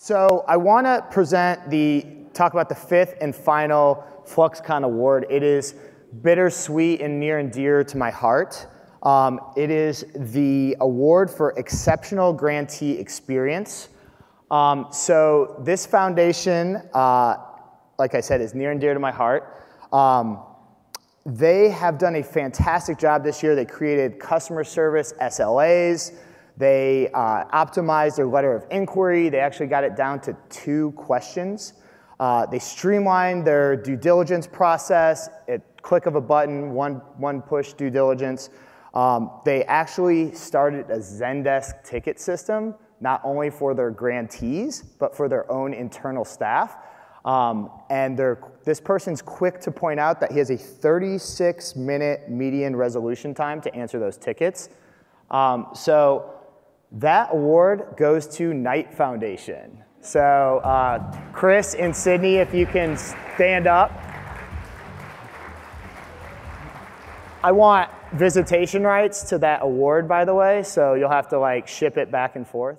So I want to present the, talk about the fifth and final Fluxxcon award. It is bittersweet and near and dear to my heart. Um, it is the award for exceptional grantee experience. Um, so this foundation, uh, like I said, is near and dear to my heart. Um, they have done a fantastic job this year. They created customer service SLAs. They uh, optimized their letter of inquiry. They actually got it down to two questions. Uh, they streamlined their due diligence process. At click of a button, one, one push due diligence. Um, they actually started a Zendesk ticket system, not only for their grantees, but for their own internal staff. Um, and this person's quick to point out that he has a 36 minute median resolution time to answer those tickets. Um, so that award goes to Knight Foundation. So uh, Chris and Sydney, if you can stand up. I want visitation rights to that award, by the way, so you'll have to like ship it back and forth.